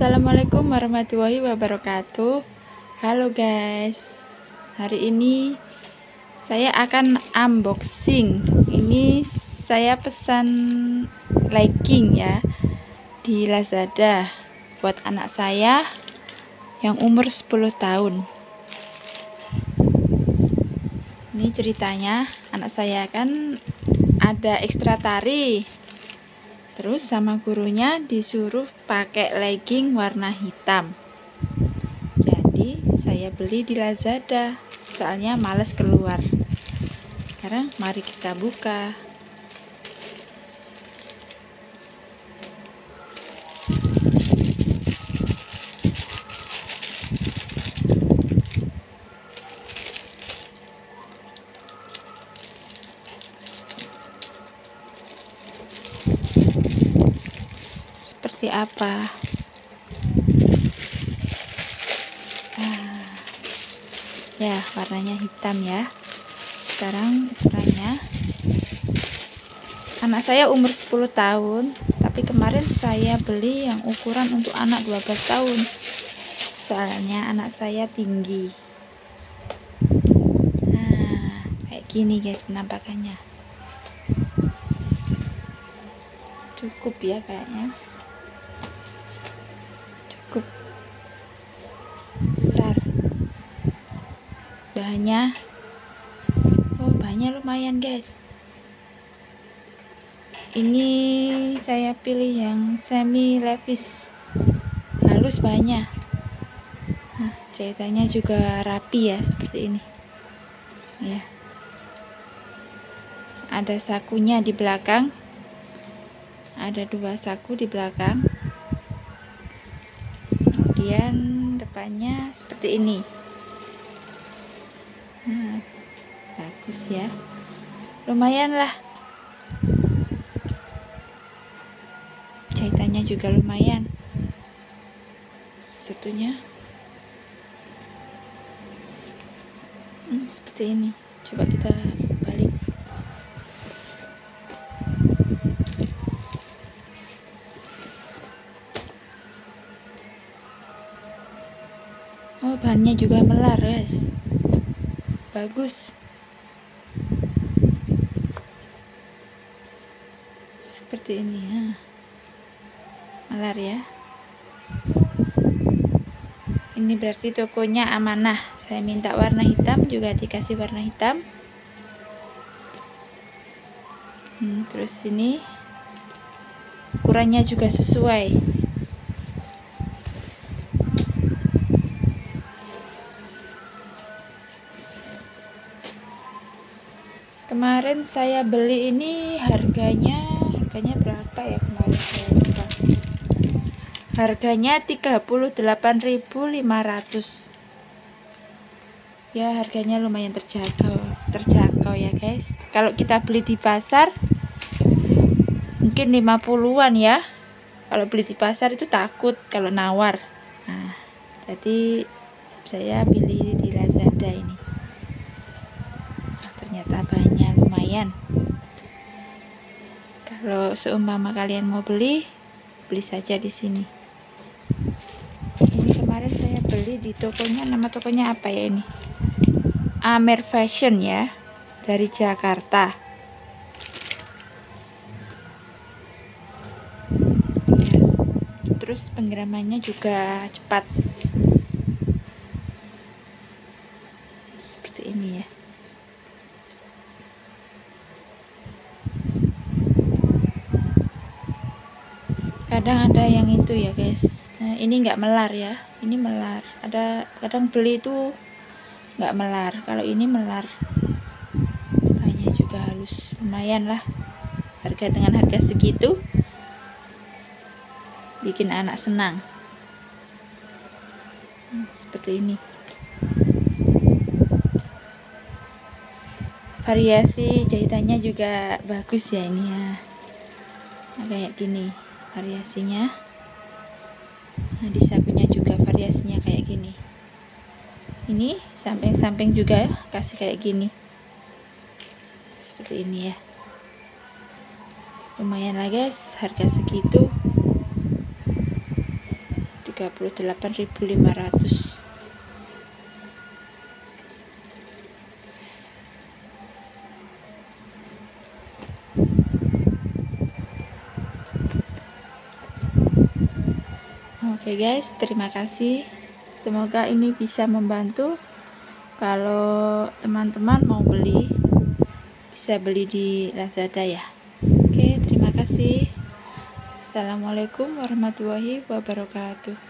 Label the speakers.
Speaker 1: Assalamualaikum warahmatullahi wabarakatuh. Halo guys. Hari ini Saya akan unboxing. Ini saya pesan legging ya Di Lazada Buat anak saya Yang umur 10 tahun. Ini ceritanya Anak saya kan Ada ekstra tari Terus sama gurunya disuruh pakai legging warna hitam. Jadi saya beli di Lazada. Soalnya males keluar. Sekarang mari kita buka. Seperti apa? Ah, ya warnanya hitam ya. Sekarang ukurannya. Anak saya umur 10 tahun tapi kemarin saya beli yang ukuran untuk anak 12 tahun. Soalnya anak saya tinggi. Nah kayak gini guys penampakannya. Cukup ya kayaknya bahannya oh bahannya lumayan guys. Ini saya pilih yang semi levis. Halus bahannya nah, juga rapi ya seperti ini. Ya. Ada sakunya di belakang. Ada dua saku di belakang. Kemudian depannya seperti ini nah, bagus ya. Lumayan lah. Jahitannya juga lumayan. Satunya. Hmm, seperti ini. Coba kita balik. Oh bahannya juga melar guys Bagus. Seperti ini ya Melar ya. Ini berarti tokonya amanah. Saya minta warna hitam juga dikasih warna hitam. Hmm, Terus ini Ukurannya juga sesuai kemarin saya beli ini harganya harganya berapa ya kemarin saya lupa. Harganya 38.500 ya harganya lumayan terjangkau terjangkau ya guys. Kalau kita beli di pasar mungkin 50-an ya. Kalau beli di pasar itu takut kalau nawar. Nah jadi saya pilih di Lazada ini ternyata banyak lumayan. Kalau seumpama kalian mau beli beli saja di sini. Ini kemarin saya beli di tokonya. Nama tokonya apa ya ini? Amer Fashion ya dari Jakarta. Terus penggiramannya juga cepat seperti ini ya kadang ada yang itu ya guys. Nah, ini nggak melar ya. Ini melar. Ada kadang beli itu nggak melar. Kalau ini melar. Banyak juga halus. Lumayan lah. Harga dengan harga segitu. Bikin anak senang. Hmm, seperti ini. Variasi jahitannya juga bagus ya ini ya. Nah, kayak gini variasinya. Nah di sakunya juga variasinya kayak gini. Ini samping-samping juga kasih kayak gini. Seperti ini ya. Lumayan lah guys. Harga segitu. 38.500 Oke guys, terima kasih. Semoga ini bisa membantu kalau teman-teman mau beli bisa beli di Lazada ya. Oke, terima kasih. Assalamualaikum warahmatullahi wabarakatuh.